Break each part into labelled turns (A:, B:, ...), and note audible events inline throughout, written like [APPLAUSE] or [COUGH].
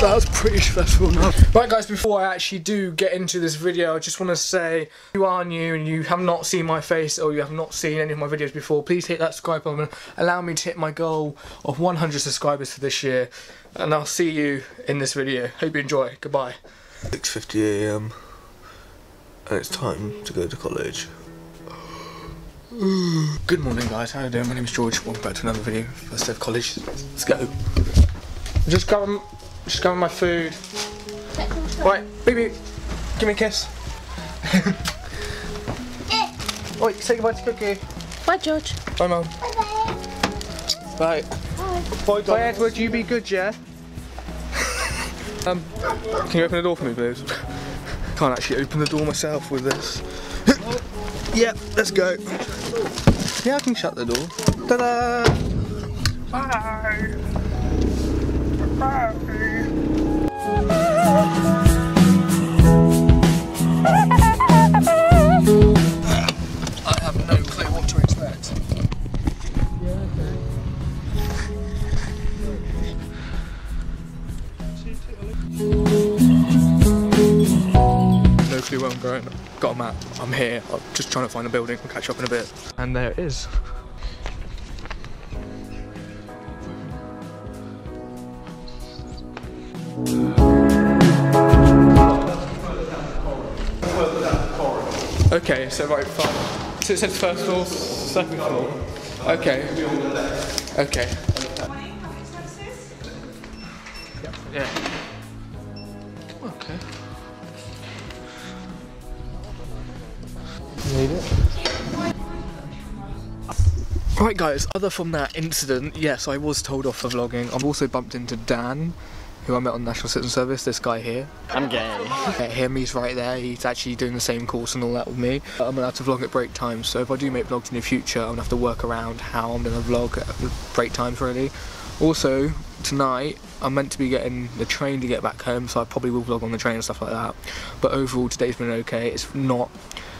A: That was pretty stressful now. Right guys, before I actually do get into this video, I just want to say, if you are new and you have not seen my face or you have not seen any of my videos before, please hit that subscribe button. Allow me to hit my goal of 100 subscribers for this year. And I'll see you in this video. Hope you enjoy. Goodbye.
B: 6.50am and it's time to go to college.
A: Good morning guys, how are you doing? My name is George, welcome back to another video. First day of college, let's go. Just grabbing, just grabbing my food. Right, baby, give me a kiss. [LAUGHS] Wait, say goodbye to Cookie.
C: Bye, George.
A: Bye, Mum. Bye. Bye, Bye, Edward. You be good, yeah? um, can you open the door for me, please? Can't actually open the door myself with this. [LAUGHS] yeah, let's go. Yeah, I can shut the door. Ta-da! Bye. Bye. I have no clue what to expect. No clue where I'm going. Got a map. I'm here. I'm just trying to find a building. We'll catch up in a bit. And there it is. Okay, so right, fine. So it says first floor, second floor. Okay. Okay. Yeah. Okay. Made it. Right guys, other from that incident, yes, I was told off for vlogging. I've also bumped into Dan, who I met on National Citizen Service, this guy here.
D: I'm gay.
A: Him, he's right there. He's actually doing the same course and all that with me. I'm allowed to vlog at break times, so if I do make vlogs in the future, I'm gonna have to work around how I'm gonna vlog at break times really. Also, tonight I'm meant to be getting the train to get back home, so I probably will vlog on the train and stuff like that. But overall, today's been okay. It's not.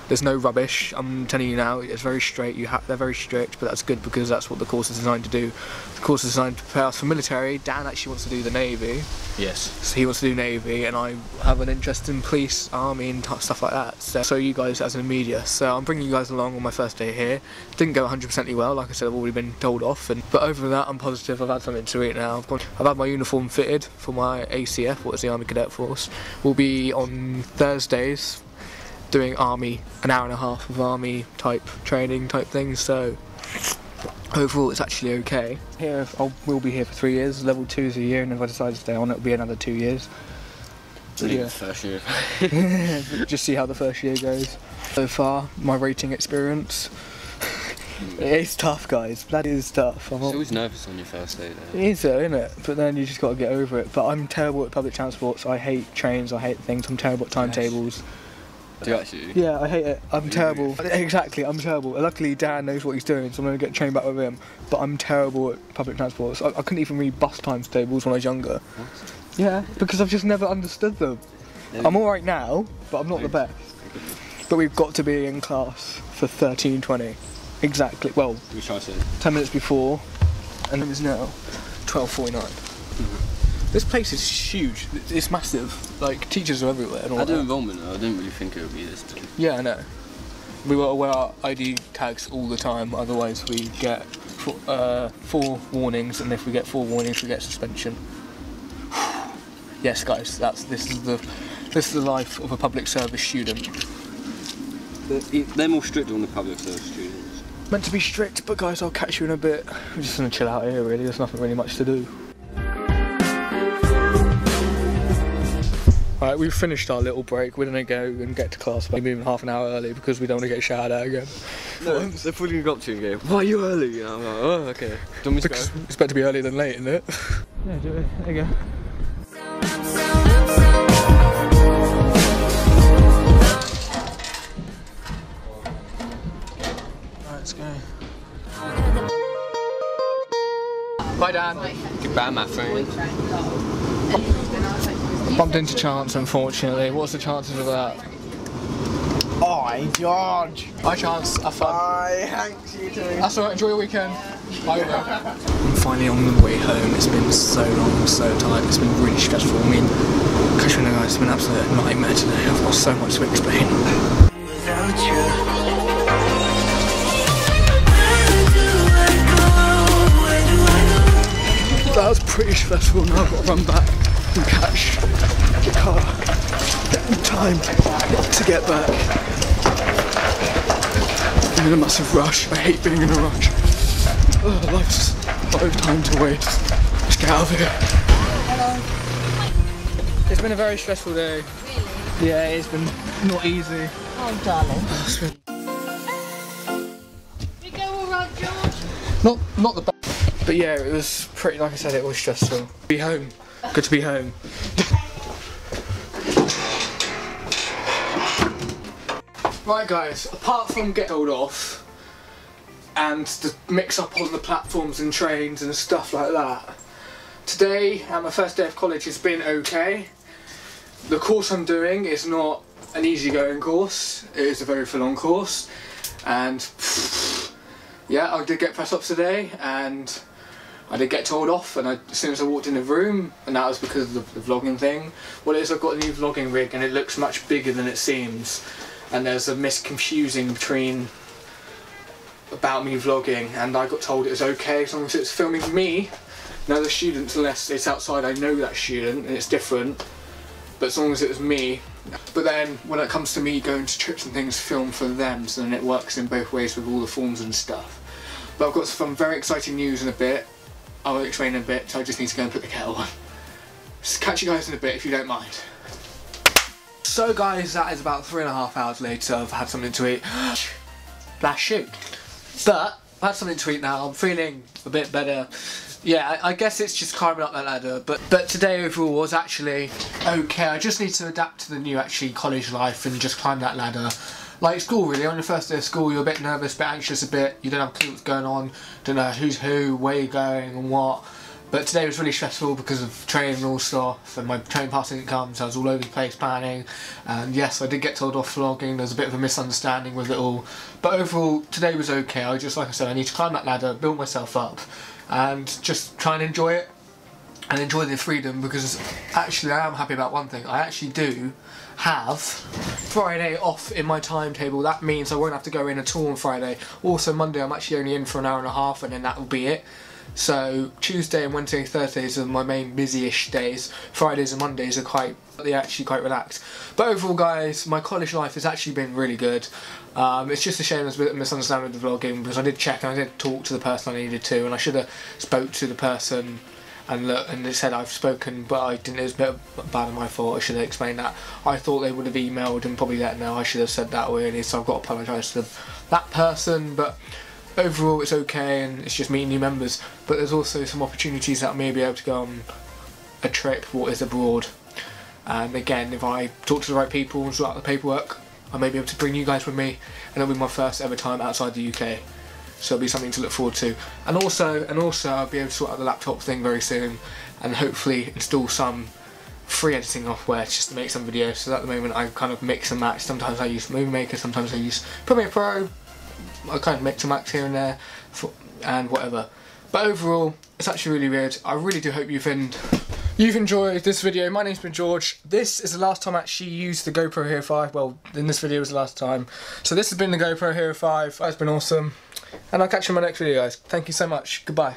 A: There's no rubbish. I'm telling you now. It's very straight. You have. They're very strict, but that's good because that's what the course is designed to do. The course is designed to prepare us for military. Dan actually wants to do the navy.
D: Yes.
A: So he wants to do navy, and I have an interest in police, army, and stuff like that. So, so you guys as in media. So I'm bringing you guys along on my first day here. Didn't go 100% well, like I said, I've already been told off. And but over that, I'm positive. I've had something to eat now. I've, gone, I've had my uniform fitted for my ACF, what is the Army Cadet Force. Will be on Thursdays doing army, an hour and a half of army type training type things. So overall it's actually okay. Here I will be here for three years. Level two is a year, and if I decide to stay on, it'll be another two years. But
D: Yeah.
A: yeah,
D: First year. [LAUGHS]
A: just see how the first year goes. So far, my rating experience. [LAUGHS] it's tough, guys. That is tough. I'm
D: It's always nervous on your first day
A: it
D: there.
A: is though, isn't it? But then you just got to get over it. But I'm terrible at public transport, so I hate trains. I hate things. I'm terrible at timetables.
D: Do you actually?
A: Yeah, I hate it. I'm terrible. Exactly, I'm terrible. Luckily, Dan knows what he's doing, so I'm going to get trained back with him. But I'm terrible at public transport. So I, I couldn't even read bus timetables when I was younger. Yeah, because I've just never understood them. I'm alright now, but I'm not the best. But we've got to be in class for 13.20. Exactly. Well,
D: We try to.
A: 10 minutes before, and it is now 12.49. This place is huge. It's massive. Like, teachers are everywhere and all
D: I
A: that.
D: do enrollment though. I didn't really think it would be this big.
A: Yeah, I know. We were wear our ID tags all the time, otherwise we get four, uh, four warnings, and if we get four warnings, we get suspension. [SIGHS] yes, guys, that's this is the this is the life of a public service student.
D: They're, they're more strict on the public service students.
A: Meant to be strict, but guys, I'll catch you in a bit. We're just gonna chill out here, really. There's nothing really much to do. Right, we've finished our little break. We're gonna go and get to class maybe even half an hour early because we don't want to get shouted at again.
D: No, they're probably go up to you and go, "Why are you early?" And I'm like, "Oh, okay." Do you want to
A: Because
D: go?
A: it's better to be early than late, isn't it? yeah, do it. There you go. Alright, let's go. Bye, Dan.
D: Goodbye, my friend.
A: Bumped into Chance, unfortunately. What's the chances of that?
E: I
C: Bye, George.
A: Bye, Chance. Have fun.
C: Bye, Hanks. You too.
A: That's alright, enjoy your weekend. Bye, I'm finally on the way home. It's been so long, so tired. It's been really stressful. I mean, Katrina guys, it's been an absolute nightmare today. I've got so much to explain. without That was pretty stressful. Now I've got to run back and catch the car in time to get back. I'm in a massive rush. I hate being in a rush. Oh, life's no time to waste. Let's get out of here. It's been a very stressful day. Yeah, it's been not easy.
E: Oh, darling.
A: Oh, it's been
E: go all right, George?
A: not not the best. But yeah, it was pretty. Like I said, it was stressful. Be home. Good to be home. right, guys. Apart from get told off and the mix up on the platforms and trains and stuff like that, today at my first day of college has been okay. The course I'm doing is not an easygoing course. It is a very full-on course, and [SNIFFS] yeah, I did get press ups today, and I did get told off. And I, as soon as I walked in the room, and that was because of the, the vlogging thing. What it is, I've got a new vlogging rig, and it looks much bigger than it seems. And there's a misconfusing between about me vlogging, and I got told it was okay as long as it's filming me. Now the students, unless it's outside, I know that student, and it's different. But as long as it was me, but then when it comes to me going to trips and things, film for them, so then it works in both ways with all the forms and stuff. But I've got some very exciting news in a bit. I'll explain in a bit, so I just need to go and put the kettle on. Catch you guys in a bit if you don't mind. So guys, that is about three and a half hours later. I've had something to eat. [GASPS] Last shoot. But I've had something to eat now. I'm feeling a bit better. Yeah, I, I guess it's just climbing up that ladder. But but today overall was actually okay. I just need to adapt to the new actually college life and just climb that ladder. Like school really, on your first day of school you're a bit nervous, a bit anxious a bit, you don't have a clue what's going on, don't know who's who, where you're going and what. But today was really stressful because of and all stuff and my training pass didn't come so I was all over the place planning and yes I did get told off vlogging, there was a bit of a misunderstanding with it all. But overall today was okay, I just like I said I need to climb that ladder, build myself up and just try and enjoy it and enjoy the freedom because actually I am happy about one thing. I actually do have Friday off in my timetable. That means I won't have to go in at all on Friday. Also Monday I'm actually only in for an hour and a half and then that will be it. So Tuesday and Wednesday and Thursdays are my main busy-ish days. Fridays and Mondays are quite, they're actually quite relaxed. But overall guys, my college life has actually been really good. Um, it's just a shame there's a bit of misunderstanding with the vlogging because I did check and I did talk to the person I needed to and I should have spoke to the person and look and they said I've spoken but I didn't it was a bit bad on my fault I should have explained that. I thought they would have emailed and probably let know I should have said that really so I've got to apologise to them. that person but overall it's okay and it's just meeting new members. But there's also some opportunities that I may be able to go on a trip what is abroad. And again if I talk to the right people and sort out the paperwork I may be able to bring you guys with me and it'll be my first ever time outside the UK so it'll be something to look forward to. And also, and also, I'll be able to sort out the laptop thing very soon, and hopefully install some free editing software just to make some videos. So at the moment, I kind of mix and match. Sometimes I use Movie Maker, sometimes I use Premiere Pro. I kind of mix and match here and there, for, and whatever. But overall, it's actually really weird. I really do hope you've been. You've enjoyed this video. My name's been George. This is the last time I actually used the GoPro Hero 5. Well, in this video was the last time. So this has been the GoPro Hero 5. It's been awesome. And I'll catch you in my next video, guys. Thank you so much. Goodbye.